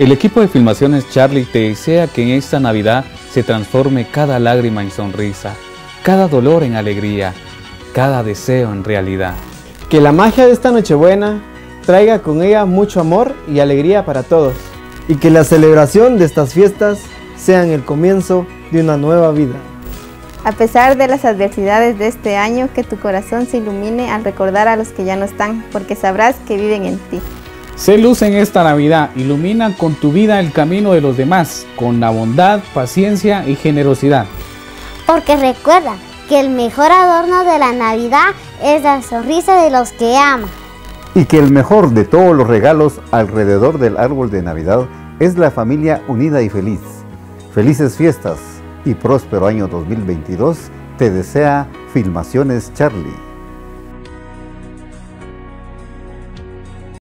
El equipo de Filmaciones Charlie te desea que en esta Navidad se transforme cada lágrima en sonrisa, cada dolor en alegría, cada deseo en realidad. Que la magia de esta Nochebuena traiga con ella mucho amor y alegría para todos. Y que la celebración de estas fiestas sean el comienzo de una nueva vida. A pesar de las adversidades de este año, que tu corazón se ilumine al recordar a los que ya no están, porque sabrás que viven en ti. Sé luz en esta Navidad, ilumina con tu vida el camino de los demás, con la bondad, paciencia y generosidad. Porque recuerda que el mejor adorno de la Navidad es la sonrisa de los que aman. Y que el mejor de todos los regalos alrededor del árbol de Navidad es la familia unida y feliz. Felices fiestas y próspero año 2022 te desea Filmaciones Charlie.